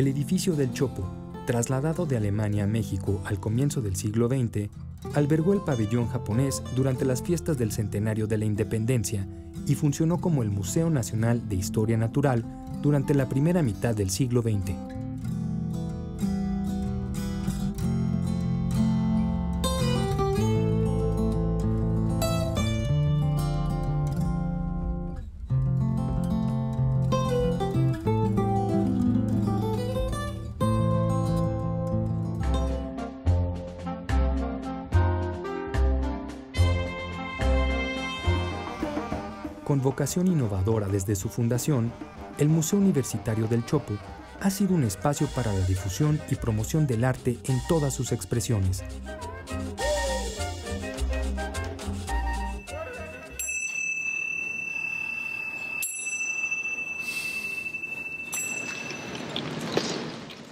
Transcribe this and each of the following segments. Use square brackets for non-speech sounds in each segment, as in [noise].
El edificio del Chopo, trasladado de Alemania a México al comienzo del siglo XX, albergó el pabellón japonés durante las fiestas del centenario de la independencia y funcionó como el Museo Nacional de Historia Natural durante la primera mitad del siglo XX. Con vocación innovadora desde su fundación, el Museo Universitario del Chopo ha sido un espacio para la difusión y promoción del arte en todas sus expresiones.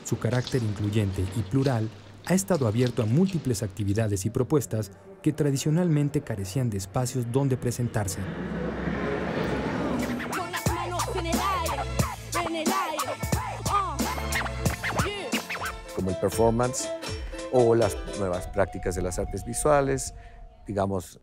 Su carácter incluyente y plural ha estado abierto a múltiples actividades y propuestas que tradicionalmente carecían de espacios donde presentarse. El performance o las nuevas prácticas de las artes visuales, digamos,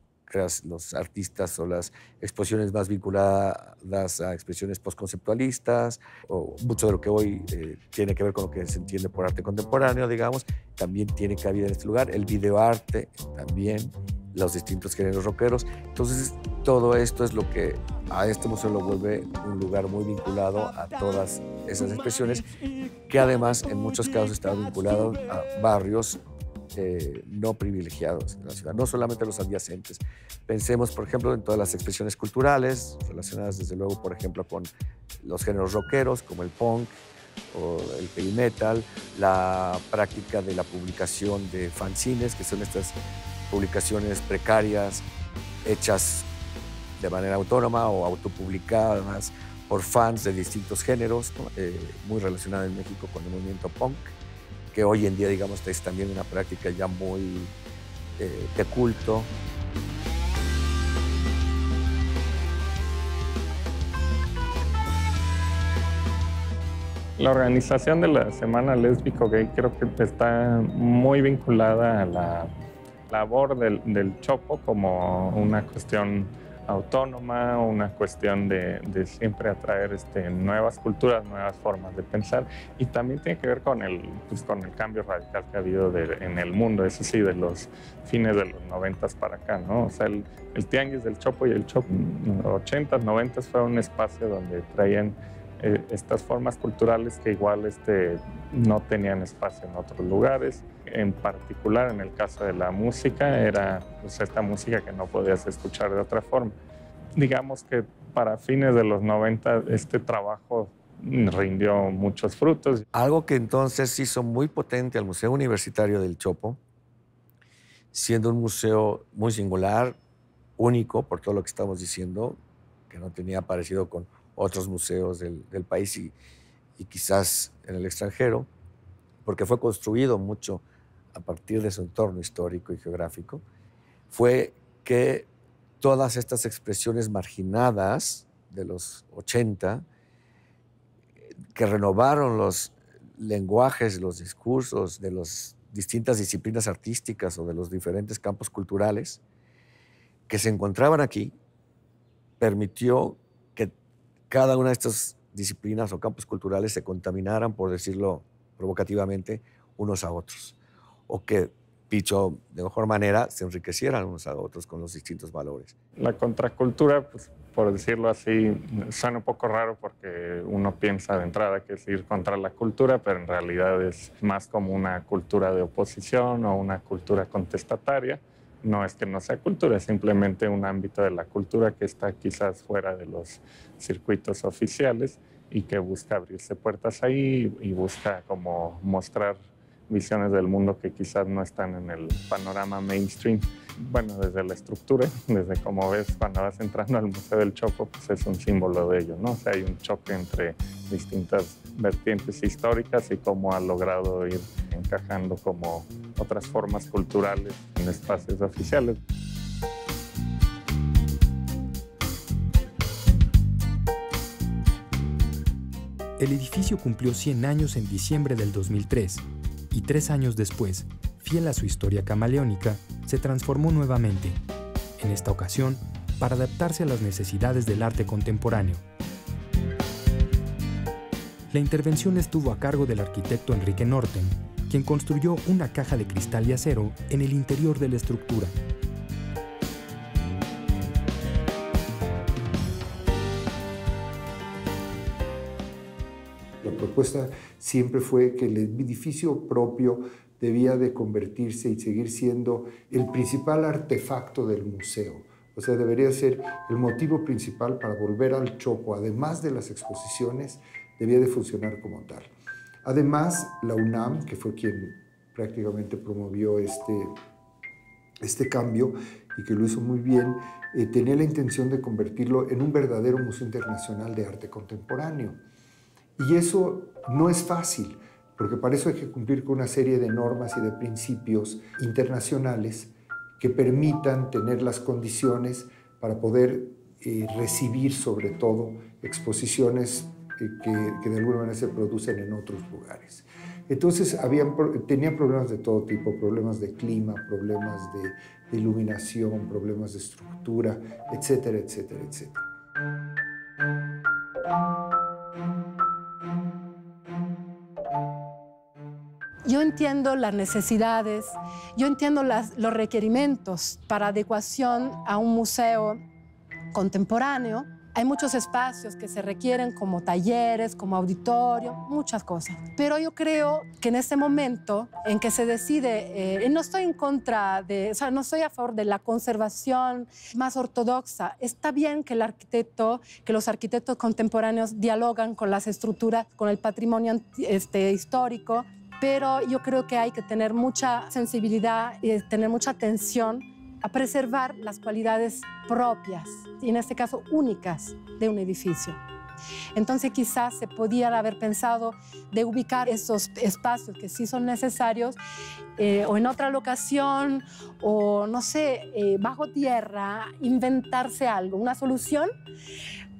los artistas o las exposiciones más vinculadas a expresiones postconceptualistas, o mucho de lo que hoy eh, tiene que ver con lo que se entiende por arte contemporáneo, digamos, también tiene cabida en este lugar. El videoarte también, los distintos géneros rockeros. Entonces, todo esto es lo que a este museo lo vuelve un lugar muy vinculado a todas esas expresiones, que además en muchos casos está vinculado a barrios eh, no privilegiados en la ciudad, no solamente los adyacentes. Pensemos, por ejemplo, en todas las expresiones culturales relacionadas, desde luego, por ejemplo, con los géneros rockeros, como el punk o el heavy metal, la práctica de la publicación de fanzines, que son estas publicaciones precarias hechas de manera autónoma o autopublicadas por fans de distintos géneros, eh, muy relacionada en México con el movimiento punk, que hoy en día, digamos, es también una práctica ya muy eh, de culto. La organización de la Semana Lésbico Gay creo que está muy vinculada a la labor del, del Chopo como una cuestión autónoma, una cuestión de, siempre atraer este, nuevas culturas, nuevas formas de pensar y también tiene que ver con el, pues, con el cambio radical que ha habido en el mundo, eso sí, de los fines de los noventas para acá, ¿no? O sea, el, el Tianguis del Chopo y el Chopo, 80 90 fue un espacio donde traían eh, estas formas culturales que igual este, no tenían espacio en otros lugares. En particular, en el caso de la música, era pues, esta música que no podías escuchar de otra forma. Digamos que para fines de los 90 este trabajo rindió muchos frutos. Algo que entonces hizo muy potente al Museo Universitario del Chopo, siendo un museo muy singular, único por todo lo que estamos diciendo, que no tenía parecido con otros museos del, país y, quizás en el extranjero, porque fue construido mucho a partir de su entorno histórico y geográfico, fue que todas estas expresiones marginadas de los 80, que renovaron los lenguajes, los discursos de las distintas disciplinas artísticas o de los diferentes campos culturales que se encontraban aquí, permitió cada una de estas disciplinas o campos culturales se contaminaran, por decirlo provocativamente, unos a otros. O que, dicho de mejor manera, se enriquecieran unos a otros con los distintos valores. La contracultura, pues, por decirlo así, suena un poco raro porque uno piensa de entrada que es ir contra la cultura, pero en realidad es más como una cultura de oposición o una cultura contestataria no es que no sea cultura, es simplemente un ámbito de la cultura que está quizás fuera de los circuitos oficiales y que busca abrirse puertas ahí y busca como mostrar visiones del mundo que quizás no están en el panorama mainstream. Bueno, desde la estructura, [laughs] desde como ves cuando vas entrando al Museo del Chopo, pues es un símbolo de ello, ¿no? O sea, hay un choque entre distintas vertientes históricas y cómo ha logrado ir encajando como otras formas culturales en espacios oficiales. el edificio cumplió 100 años en diciembre del 2003 y tres años después, fiel a su historia camaleónica, se transformó nuevamente, en esta ocasión para adaptarse a las necesidades del arte contemporáneo. La intervención estuvo a cargo del arquitecto Enrique Norten, quien construyó una caja de cristal y acero en el interior de la estructura. La propuesta siempre fue que el edificio propio debía de convertirse y seguir siendo el principal artefacto del museo. O sea, debería ser el motivo principal para volver al Chopo, además de las exposiciones, debía de funcionar como tal. Además, la UNAM, que fue quien prácticamente promovió este, este cambio y que lo hizo muy bien, eh, tenía la intención de convertirlo en un verdadero museo internacional de arte contemporáneo. Y eso no es fácil, porque para eso hay que cumplir con una serie de normas y de principios internacionales que permitan tener las condiciones para poder eh, recibir sobre todo exposiciones que, de alguna manera se producen en otros lugares. Entonces habían, tenían problemas de todo tipo, problemas de clima, problemas de, de iluminación, problemas de estructura, etcétera, etcétera, etcétera. Yo entiendo las necesidades, yo entiendo las, los requerimientos para adecuación a un museo contemporáneo, hay muchos espacios que se requieren como talleres, como auditorio, muchas cosas. Pero yo creo que en este momento en que se decide, eh, no estoy en contra de, o sea, no estoy a favor de la conservación más ortodoxa. Está bien que el arquitecto, que los arquitectos contemporáneos dialogan con las estructuras, con el patrimonio este, histórico, pero yo creo que hay que tener mucha sensibilidad y tener mucha atención a preservar las cualidades propias, y en este caso únicas, de un edificio. Entonces quizás se podía haber pensado de ubicar esos espacios que sí son necesarios eh, o en otra locación o no sé, eh, bajo tierra, inventarse algo, una solución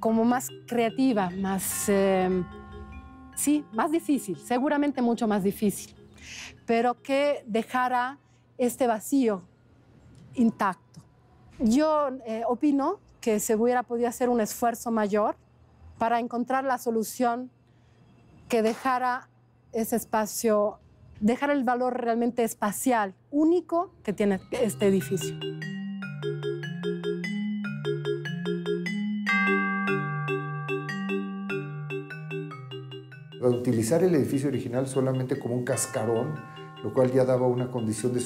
como más creativa, más, eh, sí, más difícil, seguramente mucho más difícil, pero que dejara este vacío intacto. Yo eh, opino que se hubiera podido hacer un esfuerzo mayor para encontrar la solución que dejara ese espacio, dejar el valor realmente espacial, único que tiene este edificio. Utilizar el edificio original solamente como un cascarón, lo cual ya daba una condición de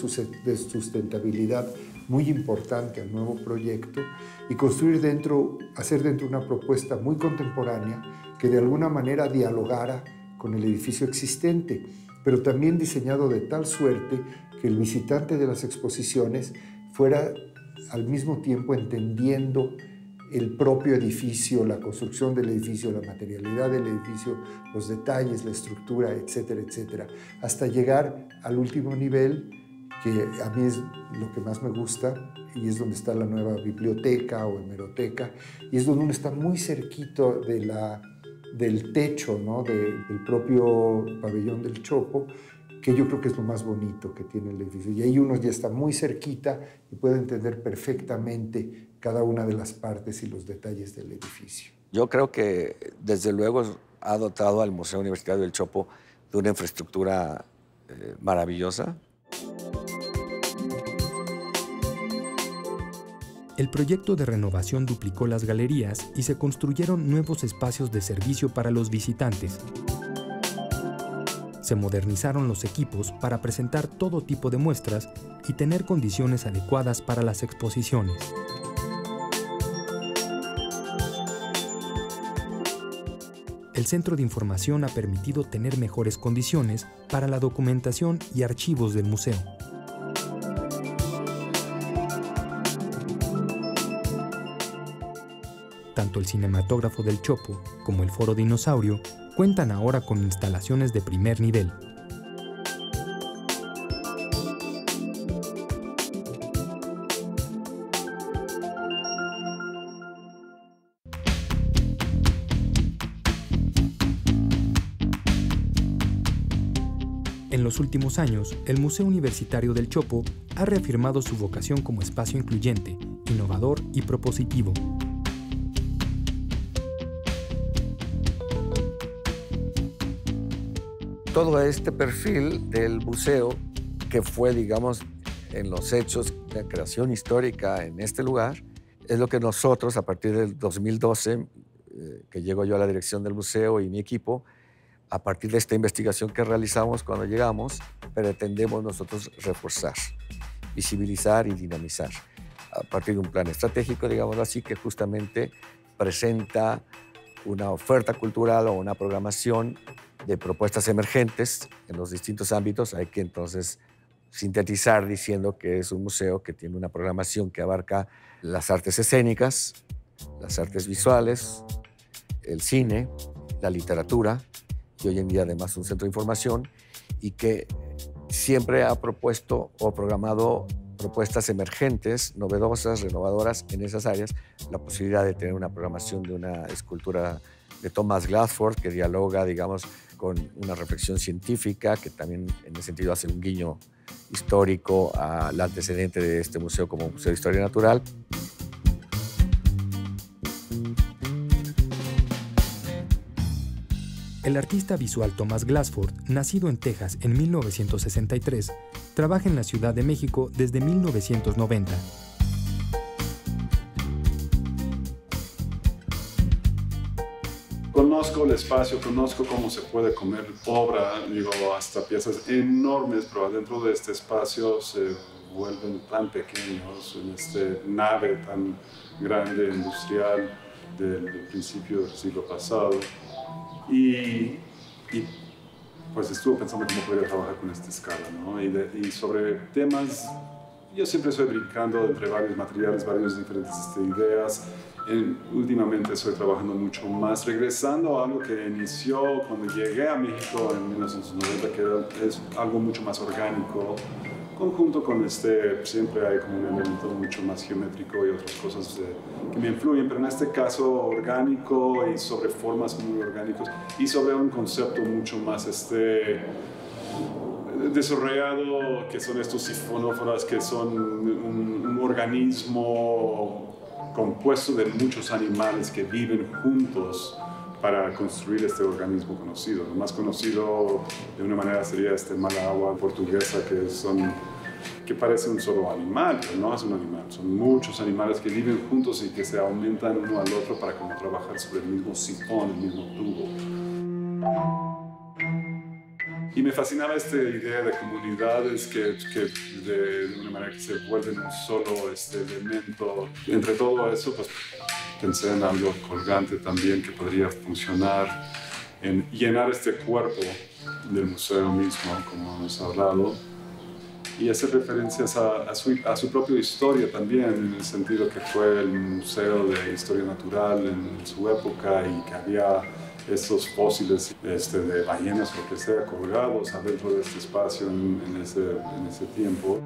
sustentabilidad muy importante al nuevo proyecto y construir dentro, hacer dentro una propuesta muy contemporánea que de alguna manera dialogara con el edificio existente, pero también diseñado de tal suerte que el visitante de las exposiciones fuera al mismo tiempo entendiendo el propio edificio, la construcción del edificio, la materialidad del edificio, los detalles, la estructura, etcétera, etcétera, hasta llegar al último nivel que a mí es lo que más me gusta y es donde está la nueva biblioteca o hemeroteca y es donde uno está muy cerquito del techo ¿no? del propio pabellón del Chopo, que yo creo que es lo más bonito que tiene el edificio. Y ahí uno ya está muy cerquita y puede entender perfectamente cada una de las partes y los detalles del edificio. Yo creo que desde luego ha dotado al Museo Universitario del Chopo de una infraestructura eh, maravillosa, El proyecto de renovación duplicó las galerías y se construyeron nuevos espacios de servicio para los visitantes. Se modernizaron los equipos para presentar todo tipo de muestras y tener condiciones adecuadas para las exposiciones. El Centro de Información ha permitido tener mejores condiciones para la documentación y archivos del museo. Tanto el cinematógrafo del Chopo como el Foro Dinosaurio cuentan ahora con instalaciones de primer nivel. Los últimos años, el Museo Universitario del Chopo ha reafirmado su vocación como espacio incluyente, innovador y propositivo. Todo este perfil del museo, que fue, digamos, en los hechos de creación histórica en este lugar, es lo que nosotros, a partir del 2012, eh, que llego yo a la dirección del museo y mi equipo, a partir de esta investigación que realizamos cuando llegamos, pretendemos nosotros reforzar, visibilizar y dinamizar a partir de un plan estratégico, digámoslo así, que justamente presenta una oferta cultural o una programación de propuestas emergentes en los distintos ámbitos. Hay que entonces sintetizar diciendo que es un museo que tiene una programación que abarca las artes escénicas, las artes visuales, el cine, la literatura, y hoy en día además un centro de información, y que siempre ha propuesto o programado propuestas emergentes, novedosas, renovadoras en esas áreas, la posibilidad de tener una programación de una escultura de Thomas Glassford que dialoga, digamos, con una reflexión científica, que también en ese sentido hace un guiño histórico al antecedente de este museo como Museo de Historia Natural. El artista visual Thomas Glassford, nacido en Texas en 1963, trabaja en la Ciudad de México desde 1990. Conozco el espacio, conozco cómo se puede comer obra, digo, hasta piezas enormes, pero adentro de este espacio se vuelven tan pequeños, en esta nave tan grande, industrial, del principio del siglo pasado. Y, pues estuve pensando cómo podría trabajar con esta escala, ¿no? Y, sobre temas, yo siempre estoy brincando entre varios materiales, varias diferentes este, ideas. últimamente estoy trabajando mucho más, regresando a algo que inició cuando llegué a México en 1990, que es algo mucho más orgánico, conjunto con este, siempre hay como un elemento mucho más geométrico y otras cosas que me influyen, pero en este caso orgánico y sobre formas muy orgánicos y sobre un concepto mucho más este, desarrollado, que son estos sifonóforas, que son un organismo compuesto de muchos animales que viven juntos para construir este organismo conocido. Lo más conocido de una manera sería este mala agua portuguesa, que son que parece un solo animal, pero no es un animal, son muchos animales que viven juntos y que se aumentan uno al otro para como trabajar sobre el mismo sifón, el mismo tubo. Y me fascinaba esta idea de comunidades que, que de, una manera que se vuelven un solo este elemento. Entre todo eso, pues pensé en algo colgante también que podría funcionar en llenar este cuerpo del museo mismo, como hemos hablado, y hacer referencias a, su, a, su, propia historia también, en el sentido que fue el Museo de Historia Natural en su época y que había estos fósiles este, de ballenas, lo que sea, colgados adentro de este espacio en, en, ese, en ese tiempo.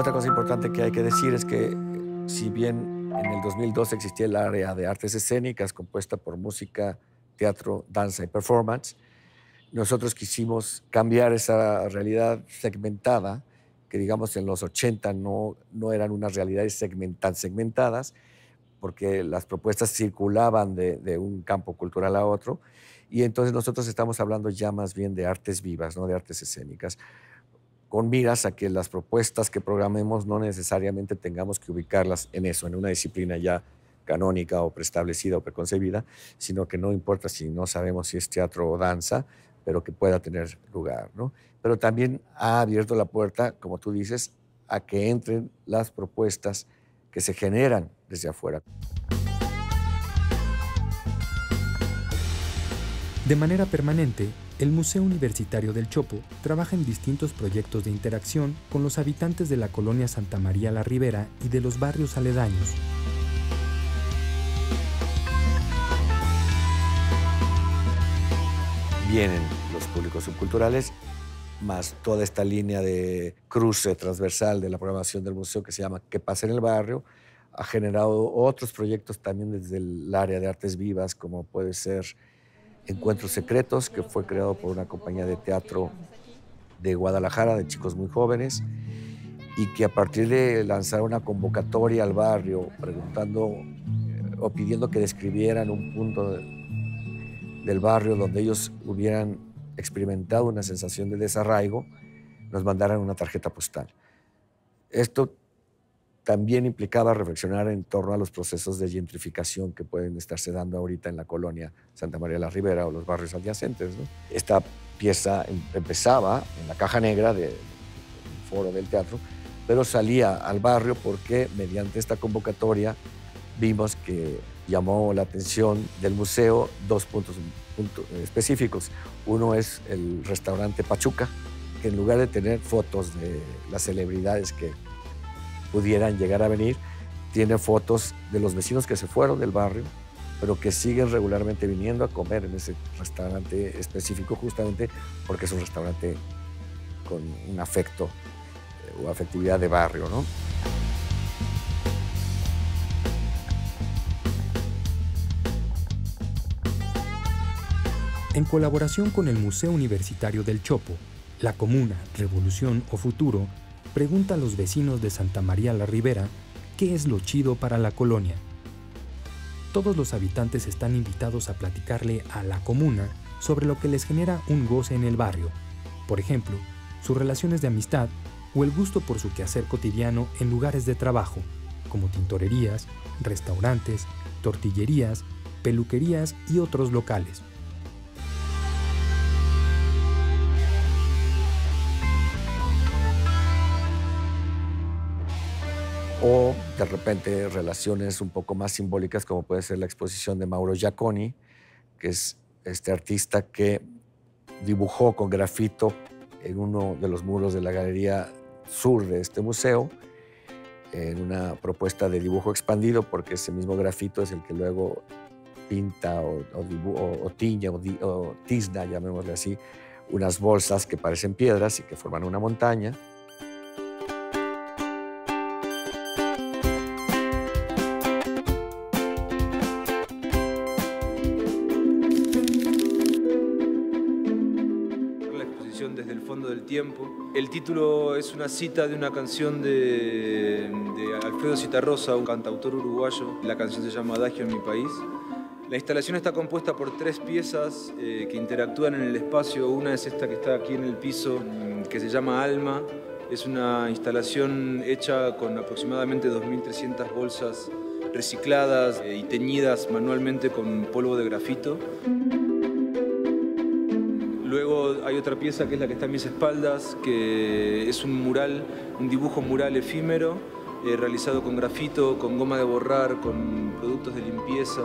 Otra cosa importante que hay que decir es que si bien en el 2002 existía el área de artes escénicas compuesta por música, teatro, danza y performance, nosotros quisimos cambiar esa realidad segmentada, que digamos en los 80 no, no eran unas realidades segmentan, segmentadas, porque las propuestas circulaban de, de, un campo cultural a otro, y entonces nosotros estamos hablando ya más bien de artes vivas, no de artes escénicas con miras a que las propuestas que programemos no necesariamente tengamos que ubicarlas en eso, en una disciplina ya canónica o preestablecida o preconcebida, sino que no importa si no sabemos si es teatro o danza, pero que pueda tener lugar. ¿no? Pero también ha abierto la puerta, como tú dices, a que entren las propuestas que se generan desde afuera. De manera permanente, el Museo Universitario del Chopo trabaja en distintos proyectos de interacción con los habitantes de la colonia Santa María la Ribera y de los barrios aledaños. Vienen los públicos subculturales, más toda esta línea de cruce transversal de la programación del museo que se llama ¿Qué pasa en el barrio? ha generado otros proyectos también desde el área de artes vivas, como puede ser Encuentros Secretos, que fue creado por una compañía de teatro de Guadalajara, de chicos muy jóvenes, y que a partir de lanzar una convocatoria al barrio, preguntando eh, o pidiendo que describieran un punto del barrio donde ellos hubieran experimentado una sensación de desarraigo, nos mandaran una tarjeta postal. Esto también implicaba reflexionar en torno a los procesos de gentrificación que pueden estarse dando ahorita en la colonia Santa María la Ribera o los barrios adyacentes. Esta pieza em, empezaba en la caja negra del foro del teatro, pero salía al barrio porque mediante esta convocatoria vimos que llamó la atención del museo dos puntos, puntos específicos. Uno es el restaurante Pachuca, que en lugar de tener fotos de las celebridades que pudieran llegar a venir, tiene fotos de los vecinos que se fueron del barrio, pero que siguen regularmente viniendo a comer en ese restaurante específico justamente porque es un restaurante con un afecto eh, o afectividad de barrio, ¿no? En colaboración con el Museo Universitario del Chopo, la Comuna, Revolución o Futuro pregunta a los vecinos de Santa María la Ribera qué es lo chido para la colonia. Todos los habitantes están invitados a platicarle a la comuna sobre lo que les genera un goce en el barrio, por ejemplo, sus relaciones de amistad o el gusto por su quehacer cotidiano en lugares de trabajo, como tintorerías, restaurantes, tortillerías, peluquerías y otros locales. O de repente relaciones un poco más simbólicas como puede ser la exposición de Mauro Giaconi, que es este artista que dibujó con grafito en uno de los muros de la galería sur de este museo, en una propuesta de dibujo expandido, porque ese mismo grafito es el que luego pinta o, o, o o, o tizna, llamémosle así, unas bolsas que parecen piedras y que forman una montaña. El título es una cita de una canción de, Alfredo Citarrosa, un cantautor uruguayo. La canción se llama Adagio en mi país. La instalación está compuesta por tres piezas eh, que interactúan en el espacio. Una es esta que está aquí en el piso, mm, que se llama Alma. Es una instalación hecha con aproximadamente 2.300 bolsas recicladas eh, y teñidas manualmente con polvo de grafito. Hay otra pieza que es la que está a mis espaldas, que es un mural, un dibujo mural efímero, eh, realizado con grafito, con goma de borrar, con productos de limpieza.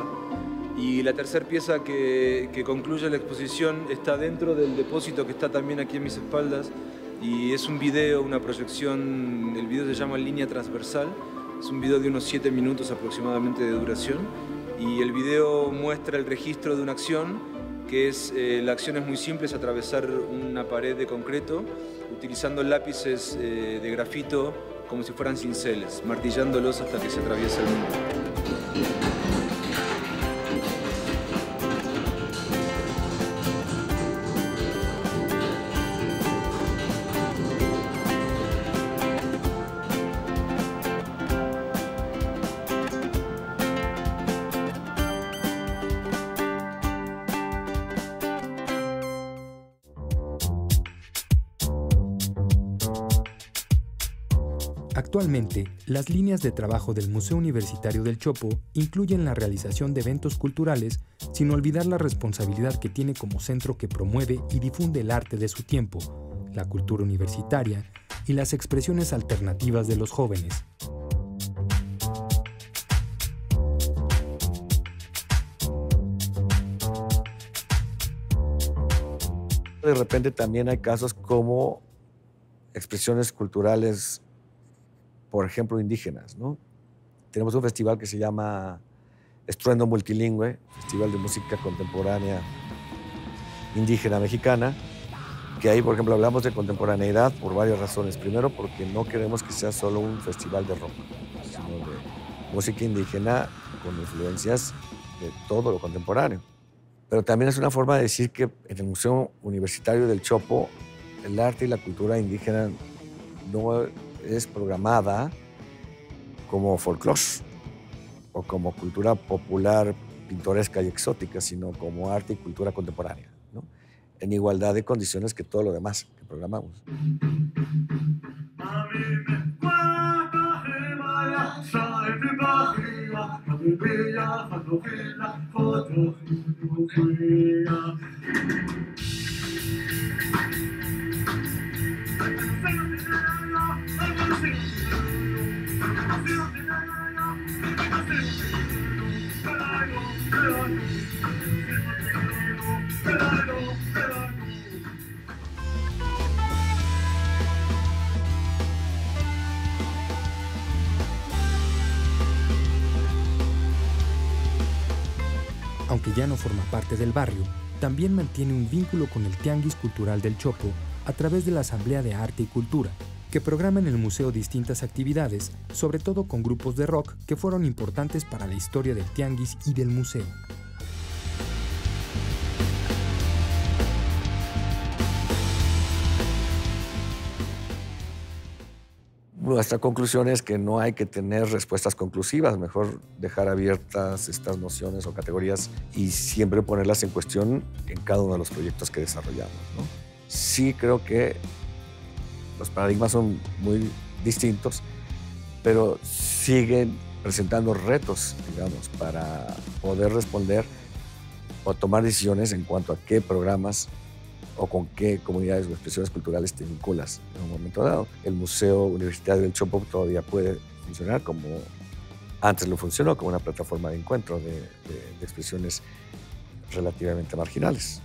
Y la tercera pieza que, que, concluye la exposición está dentro del depósito que está también aquí a mis espaldas. Y es un video, una proyección, el video se llama Línea Transversal, es un video de unos 7 minutos aproximadamente de duración. Y el video muestra el registro de una acción que es, eh, la acción es muy simple, es atravesar una pared de concreto utilizando lápices eh, de grafito como si fueran cinceles, martillándolos hasta que se atraviesa el mundo. Actualmente, las líneas de trabajo del Museo Universitario del Chopo incluyen la realización de eventos culturales, sin olvidar la responsabilidad que tiene como centro que promueve y difunde el arte de su tiempo, la cultura universitaria y las expresiones alternativas de los jóvenes. De repente también hay casos como expresiones culturales por ejemplo, indígenas. ¿no? Tenemos un festival que se llama Estruendo Multilingüe, Festival de Música Contemporánea Indígena Mexicana, que ahí, por ejemplo, hablamos de contemporaneidad por varias razones. Primero, porque no queremos que sea solo un festival de rock, sino de música indígena con influencias de todo lo contemporáneo. Pero también es una forma de decir que en el Museo Universitario del Chopo el arte y la cultura indígena no es programada como folclore o como cultura popular pintoresca y exótica, sino como arte y cultura contemporánea, ¿no? en igualdad de condiciones que todo lo demás que programamos. [laughs] Aunque ya no forma parte del barrio, también mantiene un vínculo con el Tianguis Cultural del Chopo a través de la Asamblea de Arte y Cultura, que programa en el museo distintas actividades, sobre todo con grupos de rock que fueron importantes para la historia del Tianguis y del museo. Nuestra conclusión es que no hay que tener respuestas conclusivas, mejor dejar abiertas estas nociones o categorías y siempre ponerlas en cuestión en cada uno de los proyectos que desarrollamos. Sí creo que los paradigmas son muy distintos, pero siguen presentando retos, digamos, para poder responder o tomar decisiones en cuanto a qué programas o con qué comunidades o expresiones culturales te vinculas en un momento dado. El Museo Universitario del Chopo todavía puede funcionar como antes lo funcionó, como una plataforma de encuentro de, de expresiones relativamente marginales.